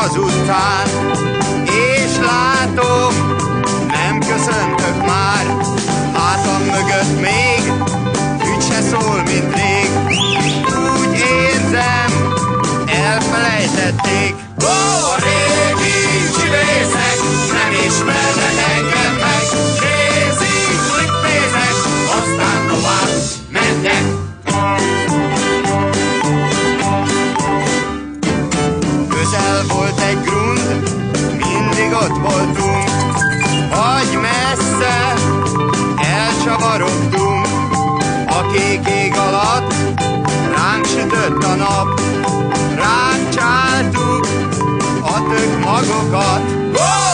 Az azután Összesavarogtunk a kék ég alatt, ránk sütött a nap, ránk csáltuk a tök magokat. Oh!